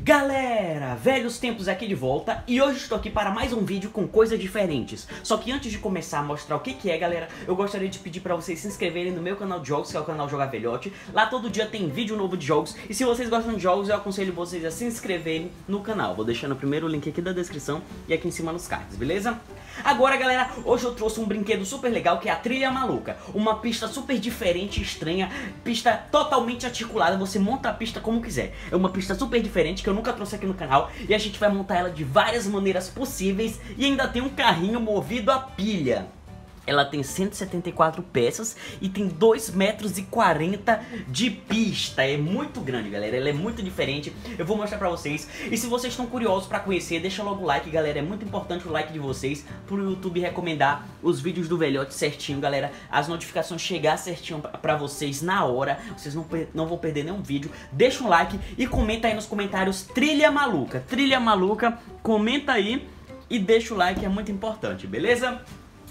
Galera, velhos tempos aqui de volta e hoje estou aqui para mais um vídeo com coisas diferentes. Só que antes de começar a mostrar o que que é, galera, eu gostaria de pedir para vocês se inscreverem no meu canal de jogos, que é o canal Jogar Velhote. Lá todo dia tem vídeo novo de jogos e se vocês gostam de jogos, eu aconselho vocês a se inscreverem no canal. Vou deixar no primeiro link aqui da descrição e aqui em cima nos cards, beleza? Agora, galera, hoje eu trouxe um brinquedo super legal que é a Trilha Maluca. Uma pista super diferente estranha, pista totalmente articulada, você monta a pista como quiser. É uma pista super diferente que eu nunca trouxe aqui no canal e a gente vai montar ela de várias maneiras possíveis e ainda tem um carrinho movido a pilha. Ela tem 174 peças e tem 2 metros e 40 de pista. É muito grande, galera. Ela é muito diferente. Eu vou mostrar pra vocês. E se vocês estão curiosos pra conhecer, deixa logo o like, galera. É muito importante o like de vocês pro YouTube recomendar os vídeos do Velhote certinho, galera. As notificações chegar certinho pra vocês na hora. Vocês não, não vão perder nenhum vídeo. Deixa um like e comenta aí nos comentários Trilha Maluca. Trilha Maluca, comenta aí e deixa o like, é muito importante, beleza?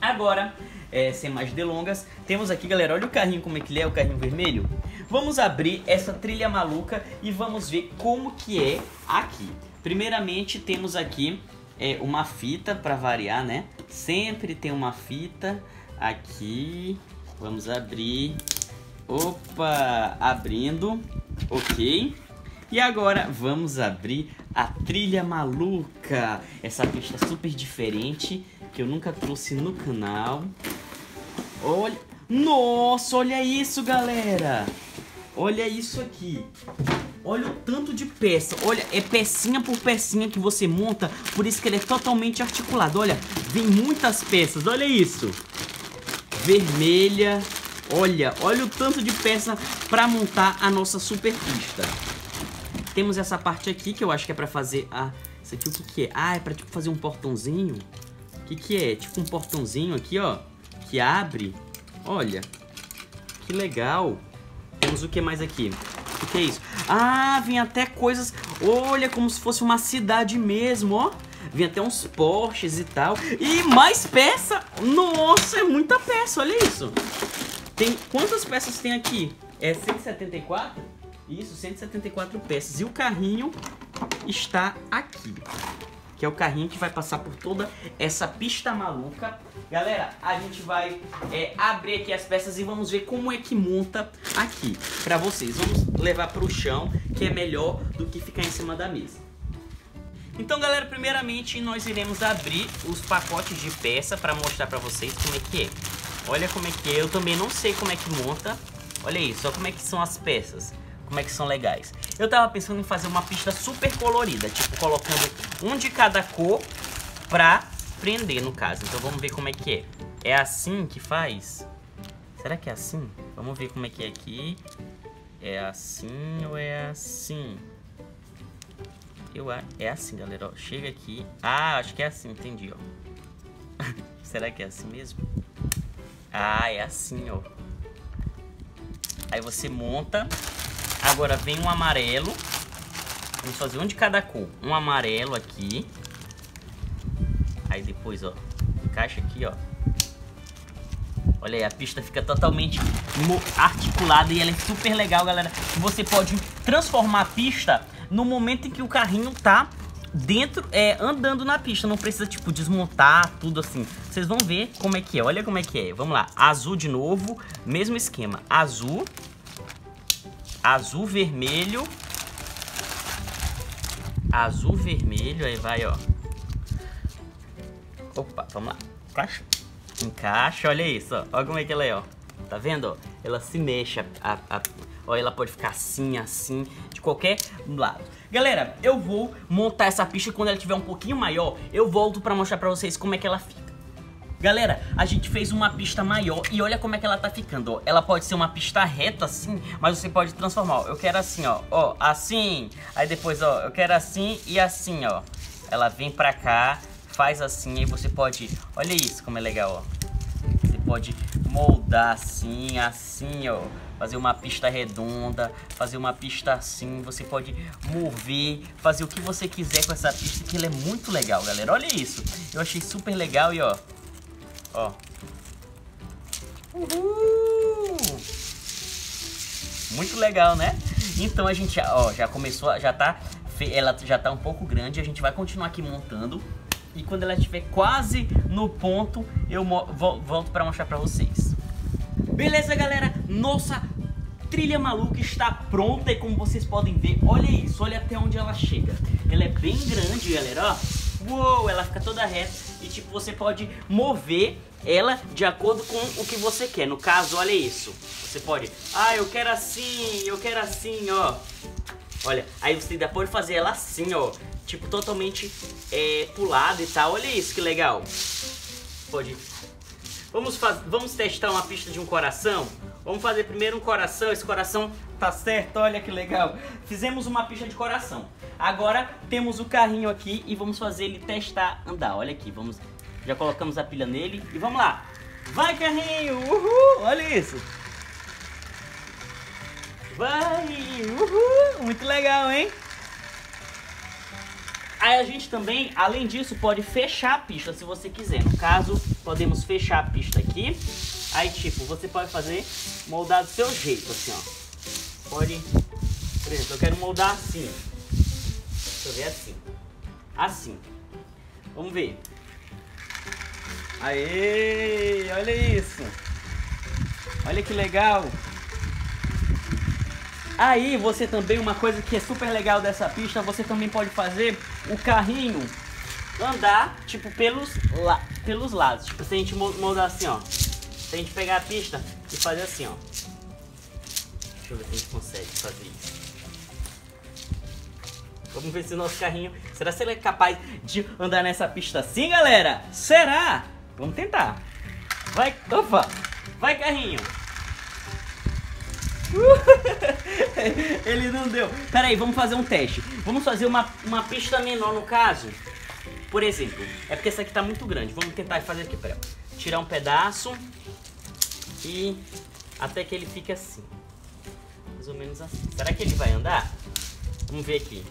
Agora, é, sem mais delongas, temos aqui, galera, olha o carrinho como é que ele é, o carrinho vermelho. Vamos abrir essa trilha maluca e vamos ver como que é aqui. Primeiramente, temos aqui é, uma fita para variar, né? Sempre tem uma fita aqui. Vamos abrir. Opa, abrindo. Ok. E agora vamos abrir a trilha maluca. Essa pista super diferente que eu nunca trouxe no canal. Olha, nossa, olha isso, galera. Olha isso aqui. Olha o tanto de peça. Olha, é pecinha por pecinha que você monta, por isso que ele é totalmente articulado. Olha, vem muitas peças. Olha isso. Vermelha. Olha, olha o tanto de peça para montar a nossa super pista. Temos essa parte aqui que eu acho que é para fazer a isso aqui o que que é? Ah, é para tipo fazer um portãozinho que que é? Tipo um portãozinho aqui, ó, que abre. Olha, que legal. Temos o que mais aqui? O que é isso? Ah, vem até coisas... Olha, como se fosse uma cidade mesmo, ó. Vem até uns Porsches e tal. E mais peça! Nossa, é muita peça, olha isso. Tem Quantas peças tem aqui? É 174? Isso, 174 peças. E o carrinho está aqui que é o carrinho que vai passar por toda essa pista maluca. Galera, a gente vai é, abrir aqui as peças e vamos ver como é que monta aqui pra vocês. Vamos levar pro chão, que é melhor do que ficar em cima da mesa. Então, galera, primeiramente nós iremos abrir os pacotes de peça para mostrar para vocês como é que é. Olha como é que é, eu também não sei como é que monta. Olha isso, olha como é que são as peças como é que são legais. Eu tava pensando em fazer uma pista super colorida, tipo colocando um de cada cor pra prender no caso. Então vamos ver como é que é. É assim que faz? Será que é assim? Vamos ver como é que é aqui. É assim ou é assim? Eu é assim, galera, ó. Chega aqui. Ah, acho que é assim, entendi, ó. Será que é assim mesmo? Ah, é assim, ó. Aí você monta Agora vem um amarelo. Vamos fazer um de cada cor. Um amarelo aqui. Aí depois, ó, encaixa aqui, ó. Olha aí, a pista fica totalmente articulada e ela é super legal, galera. Você pode transformar a pista no momento em que o carrinho tá dentro, é, andando na pista. Não precisa, tipo, desmontar tudo assim. Vocês vão ver como é que é. Olha como é que é. Vamos lá. Azul de novo. Mesmo esquema. Azul azul, vermelho. Azul, vermelho, aí vai, ó. Opa, vamos lá. Encaixa. Encaixa, olha isso, ó. Olha como é que ela é, ó. Tá vendo, ó? Ela se mexe, a, a, ó, ela pode ficar assim, assim, de qualquer lado. Galera, eu vou montar essa pista quando ela estiver um pouquinho maior, eu volto pra mostrar pra vocês como é que ela fica. Galera, a gente fez uma pista maior e olha como é que ela tá ficando, ó. Ela pode ser uma pista reta assim, mas você pode transformar, ó. Eu quero assim, ó, ó, assim. Aí depois, ó, eu quero assim e assim, ó. Ela vem pra cá, faz assim, aí você pode... Olha isso como é legal, ó. Você pode moldar assim, assim, ó. Fazer uma pista redonda, fazer uma pista assim, você pode mover, fazer o que você quiser com essa pista, que ela é muito legal, galera. Olha isso, eu achei super legal e ó, Ó. Uhul! Muito legal, né? Então a gente, ó, já começou, já tá ela já tá um pouco grande, a gente vai continuar aqui montando. E quando ela estiver quase no ponto, eu volto para mostrar para vocês. Beleza, galera? Nossa trilha maluca está pronta e como vocês podem ver, olha isso, olha até onde ela chega. Ela é bem grande, galera, ó. Uou, ela fica toda reta tipo, você pode mover ela de acordo com o que você quer. No caso, olha isso. Você pode, ah, eu quero assim, eu quero assim, ó. Olha, aí você ainda pode fazer ela assim, ó. Tipo, totalmente é, pulado e tal. Olha isso, que legal. Pode. Vamos, faz... Vamos testar uma pista de um coração? Vamos fazer primeiro um coração. Esse coração tá certo, olha que legal. Fizemos uma pista de coração. Agora temos o carrinho aqui e vamos fazer ele testar andar. Olha aqui, vamos já colocamos a pilha nele e vamos lá. Vai, carrinho! Uhul! Olha isso! Vai! Uhul! Muito legal, hein? Aí a gente também, além disso, pode fechar a pista se você quiser. No caso, podemos fechar a pista aqui. Aí, tipo, você pode fazer moldar do seu jeito, assim, ó. Pode... Por exemplo, eu quero moldar assim. Eu ver assim. Assim. Vamos ver. Aê, olha isso. Olha que legal. Aí você também, uma coisa que é super legal dessa pista, você também pode fazer o carrinho andar, tipo, pelos, la pelos lados. Tipo, se a gente moldar assim, ó. Se a gente pegar a pista e fazer assim, ó. Deixa eu ver se a gente consegue fazer isso. Vamos ver se o nosso carrinho... Será ele é capaz de andar nessa pista assim, galera? Será? Vamos tentar. Vai, opa, vai carrinho. Ele não deu. Pera aí, vamos fazer um teste. Vamos fazer uma, uma pista menor no caso. Por exemplo, é porque essa aqui tá muito grande. Vamos tentar fazer aqui, pera. Tirar um pedaço e até que ele fique assim. Mais ou menos assim. Será que ele vai andar? Vamos ver aqui.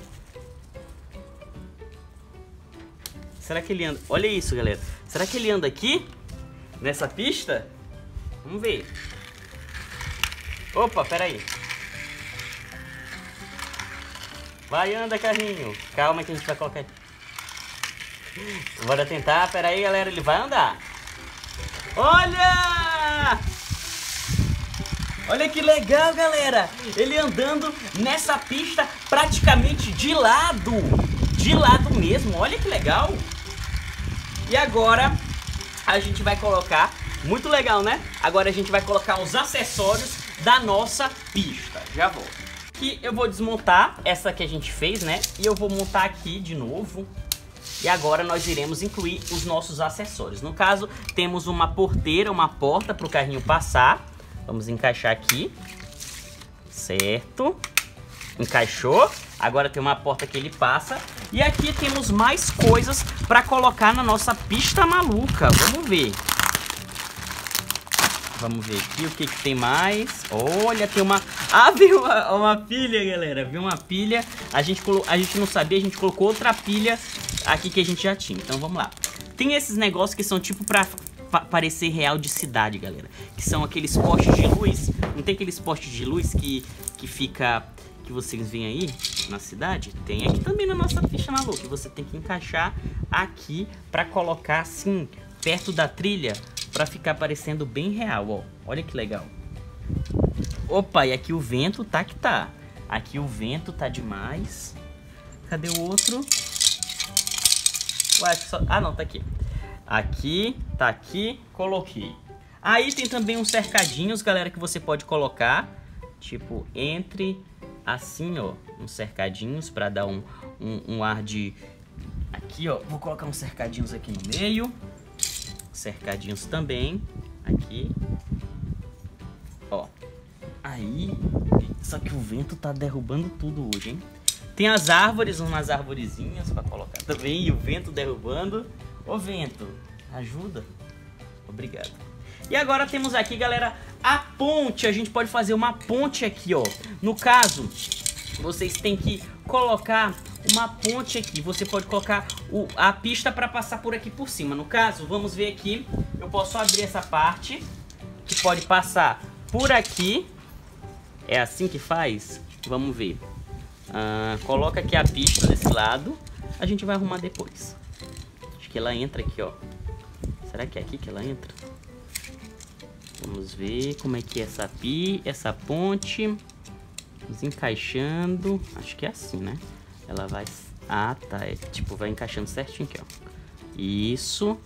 Será que ele anda? Olha isso, galera. Será que ele anda aqui? Nessa pista? Vamos ver. Opa, peraí. Vai, anda, carrinho. Calma que a gente vai colocar... Bora tentar. Peraí, galera. Ele vai andar. Olha! Olha que legal, galera. Ele andando nessa pista praticamente de lado. De lado mesmo. Olha que legal. E agora a gente vai colocar, muito legal, né? Agora a gente vai colocar os acessórios da nossa pista. Já volto. Aqui eu vou desmontar essa que a gente fez, né? E eu vou montar aqui de novo. E agora nós iremos incluir os nossos acessórios. No caso, temos uma porteira, uma porta para o carrinho passar. Vamos encaixar aqui. Certo. Encaixou. Agora tem uma porta que ele passa. E aqui temos mais coisas para colocar na nossa pista maluca. Vamos ver. Vamos ver aqui o que, que tem mais. Olha, tem uma... Ah, viu uma, uma pilha, galera. Viu uma pilha. A gente, colo... a gente não sabia, a gente colocou outra pilha aqui que a gente já tinha. Então vamos lá. Tem esses negócios que são tipo pra parecer real de cidade, galera. Que são aqueles postes de luz. Não tem aqueles postes de luz que, que fica que vocês veem aí na cidade, tem aqui também na nossa ficha que você tem que encaixar aqui para colocar assim, perto da trilha, para ficar parecendo bem real, ó. Olha que legal. Opa, e aqui o vento tá que tá. Aqui o vento tá demais. Cadê o outro? Ué, só... Ah, não, tá aqui. Aqui, tá aqui, coloquei. Aí tem também uns cercadinhos, galera, que você pode colocar. Tipo, entre assim, ó, uns cercadinhos para dar um, um, um, ar de... Aqui, ó, vou colocar uns cercadinhos aqui no meio. Cercadinhos também, aqui. Ó, aí... Só que o vento tá derrubando tudo hoje, hein? Tem as árvores, umas arvorezinhas para colocar também, e o vento derrubando. Ô vento, ajuda. Obrigado. E agora temos aqui, galera, a ponte. A gente pode fazer uma ponte aqui, ó. No caso, vocês têm que colocar uma ponte aqui. Você pode colocar o, a pista para passar por aqui por cima. No caso, vamos ver aqui. Eu posso abrir essa parte que pode passar por aqui. É assim que faz? Vamos ver. Ah, coloca aqui a pista desse lado. A gente vai arrumar depois. Acho que ela entra aqui, ó. Será que é aqui que ela entra? Vamos ver como é que é essa pi, essa ponte. Vamos encaixando. Acho que é assim, né? Ela vai... Ah, tá. É, tipo, vai encaixando certinho aqui, ó. Isso.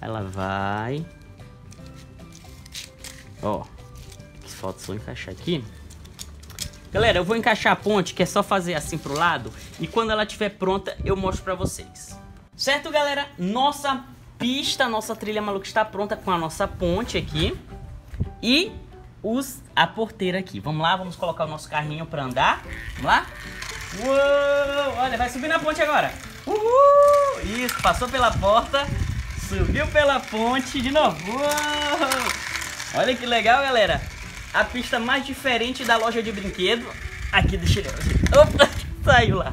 Ela vai... Ó. Falta só encaixar aqui. Galera, eu vou encaixar a ponte, que é só fazer assim pro lado. E quando ela estiver pronta, eu mostro pra vocês. Certo, galera? Nossa pista, nossa trilha maluca está pronta com a nossa ponte aqui. E os, a porteira aqui. Vamos lá, vamos colocar o nosso carrinho pra andar. Vamos lá? Uou! Olha, vai subir na ponte agora. Uhul! Isso, passou pela porta, subiu pela ponte de novo. Uou! Olha que legal, galera a pista mais diferente da loja de brinquedo. Aqui, deixa eu... Opa, saiu lá.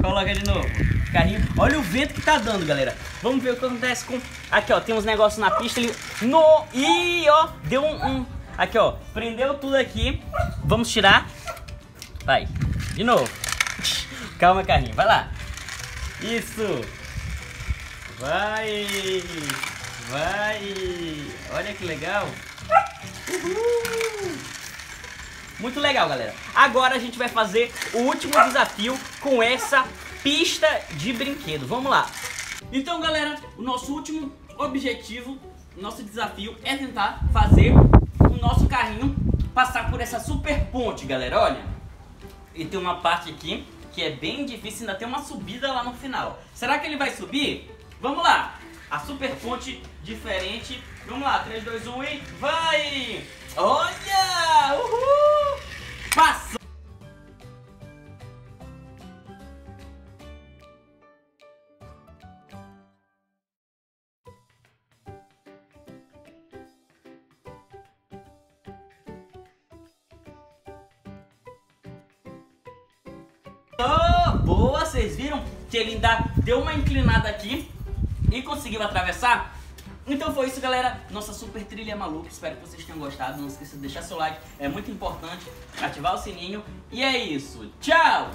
Coloca de novo. Carrinho. Olha o vento que tá dando, galera. Vamos ver o que acontece com... Aqui, ó, tem uns negócios na pista. Ele... No... Ih, ó, deu um, um... Aqui, ó, prendeu tudo aqui. Vamos tirar. Vai, de novo. Calma, carrinho, vai lá. Isso. Vai. Vai. Olha que legal. Uhul. Muito legal, galera. Agora a gente vai fazer o último desafio com essa pista de brinquedo. Vamos lá. Então, galera, o nosso último objetivo, nosso desafio é tentar fazer o nosso carrinho passar por essa super ponte, galera. Olha, e tem uma parte aqui que é bem difícil, ainda tem uma subida lá no final. Será que ele vai subir? Vamos lá. A super ponte diferente. Vamos lá, 3, 2, 1 e vai! Olha! Uhul! Passou! Boa, vocês viram que ele ainda deu uma inclinada aqui e conseguiu atravessar? Então foi isso, galera. Nossa super trilha maluca. Espero que vocês tenham gostado. Não esqueça de deixar seu like. É muito importante. Ativar o sininho. E é isso. Tchau!